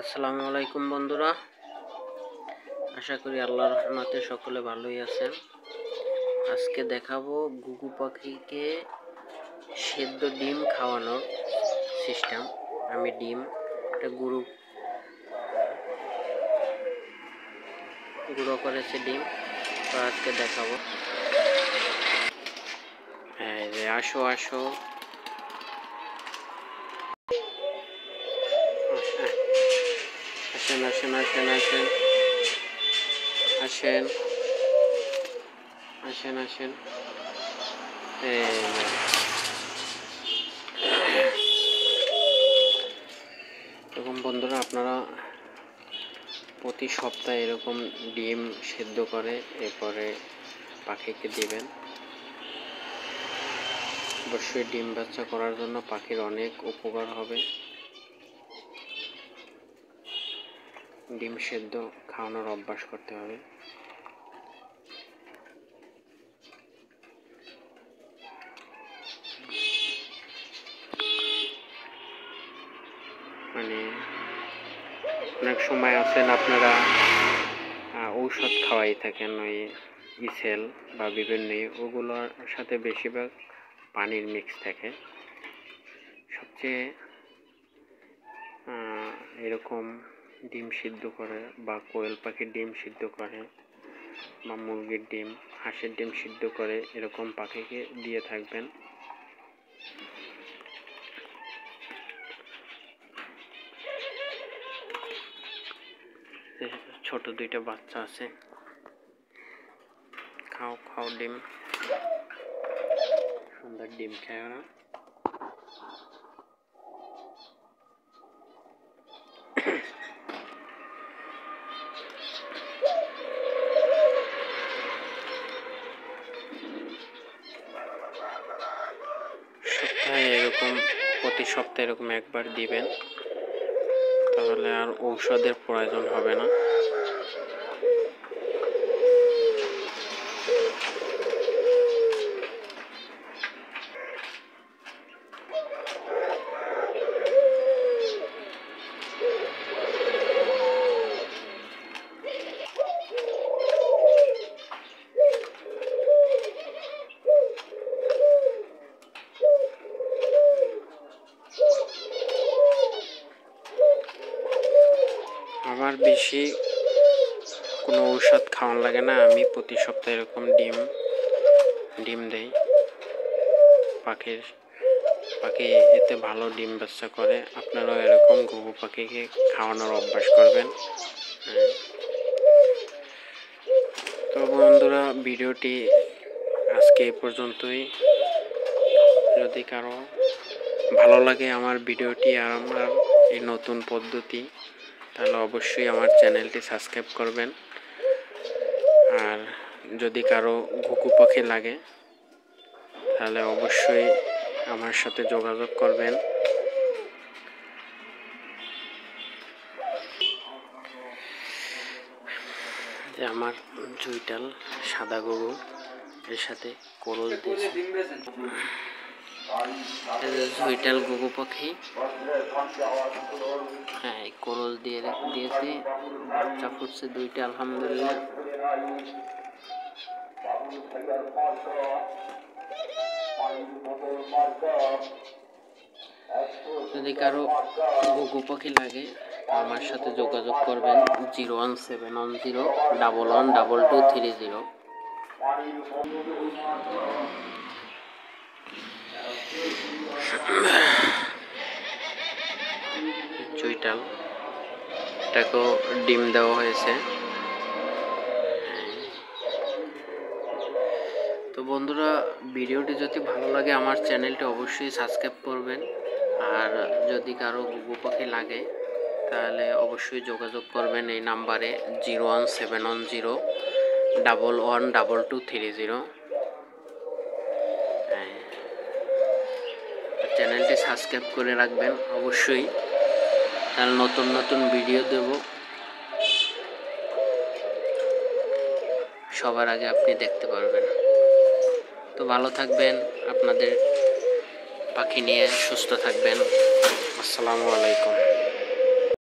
আসসালামু আলাইকুম বন্ধুরা। আশা করি আল্লাহর রহমতে সকলে ভালোই আছেন। আজকে দেখাবো গুগু পাখিকে সেদ্ধ ডিম খাওয়ানোর সিস্টেম আমি ডিম একটা গুরু গুঁড়ো করেছে ডিম। তো আজকে দেখাবো। হ্যাঁ আসো আসো। আসেন আসেন আসেন আসেন। আসেন। আসেন আসেন। এরকম বন্ধুরা, আপনারা প্রতি সপ্তাহে এরকম ডিম সেদ্ধ করে, এরপরে পাখিকে দিবেন। অবশ্যই ডিম বাচ্চা করার জন্য পাখির অনেক উপকার হবে। ডিম সেদ্ধ খাওয়ানোর অভ্যাস করতে হবে। মানে অনেক সময় আছেন আপনারা ঔষধ খাওয়াই থাকেন ওই ইসেল বা বিভিন্ন, ওগুলোর সাথে বেশিরভাগ পানির মিক্স থাকে। সবচেয়ে এরকম ডিম সিদ্ধ করে বা কোয়েল পাখির ডিম সিদ্ধ করে বা মুরগির ডিম, হাঁসের ডিম সিদ্ধ করে এরকম পাখিকে দিয়ে থাকবেন। ছোট দুইটা বাচ্চা আছে। খাও খাও ডিম। সুন্দর ডিম খায় ওরা। এরকম প্রতি সপ্তাহে এরকম একবার দিবেন তাহলে আর ঔষধের প্রয়োজন হবে না। আমার বেশি কোনো ঔষধ খাওয়ান লাগে না। আমি প্রতি সপ্তাহে এরকম ডিম ডিম দেই। পাখির, পাখি এতে ভালো ডিম বাচ্চা করে। আপনারাও এরকম ঘুঘু পাখিকে খাওয়ানোর অভ্যাস করবেন। তো বন্ধুরা, ভিডিওটি আজকে এই পর্যন্তই। যদি কারও ভালো লাগে আমার ভিডিওটি আর আমার এই নতুন পদ্ধতি তাহলে অবশ্যই আমার চ্যানেলটি সাবস্ক্রাইব করবেন। আর যদি কারও ঘুঘু পাখি লাগে, তাহলে অবশ্যই আমার সাথে যোগাযোগ করবেন। যে আমার জুইটাল সাদা গরু এর সাথে কোরল দিয়েছে। জুইটাল গুগু পাখি হ্যাঁ দিয়ে দিয়েছি। বাচ্চা ফুটছে দুইটা, আলহামদুলিল্লাহ। যদি কারও গুগু পাখি লাগে, আমার সাথে যোগাযোগ করবেন zero one seven one zero double one double two three zero. চুইটাল এটাকেও ডিম দেওয়া হয়েছে। তো বন্ধুরা, ভিডিওটি যদি ভালো লাগে আমার চ্যানেলটি অবশ্যই সাবস্ক্রাইব করবেন। আর যদি কারও গুগু পাখি লাগে, তাহলে অবশ্যই যোগাযোগ করবেন এই নাম্বারে zero one seven one zero double one double two three zero. চ্যানেলটি সাবস্ক্রাইব করে রাখবেন অবশ্যই। তাহলে নতুন নতুন ভিডিও দেব। সবার আগে আপনি দেখতে পারবেন। তো ভালো থাকবেন, আপনাদের পাখি নিয়ে সুস্থ থাকবেন। আসসালামু আলাইকুম।